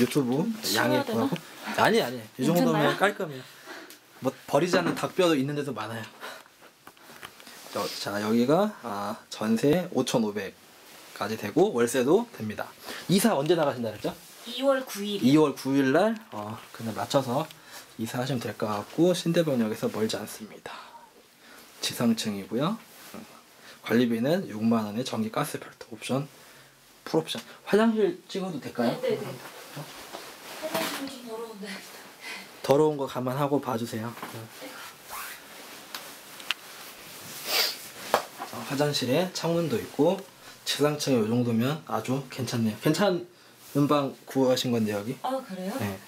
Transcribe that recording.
유튜브 양해 치워야 되나? 구하고 아니 아니 이 정도면 괜찮나요? 깔끔해요. 뭐 버리지 않는 닭뼈도 있는 데도 많아요. 저, 자 여기가 아, 전세 5,500까지 되고 월세도 됩니다. 이사 언제 나가신다 그랬죠? 2월 9일. 2월 9일 날 어, 그날 맞춰서 이사하시면 될 것 같고 신대방역에서 멀지 않습니다. 지상층이고요. 음, 관리비는 6만 원에 전기 가스 별도 옵션 풀옵션. 화장실 찍어도 될까요? 네네. 화 장실 좀 더러운데. 더러운 거 감안하고 봐주세요. 어, 화장실에 창문도 있고 지상층이 이 정도면 아주 괜찮네요. 괜찮은 방 구하신 건데 여기. 아 그래요? 네.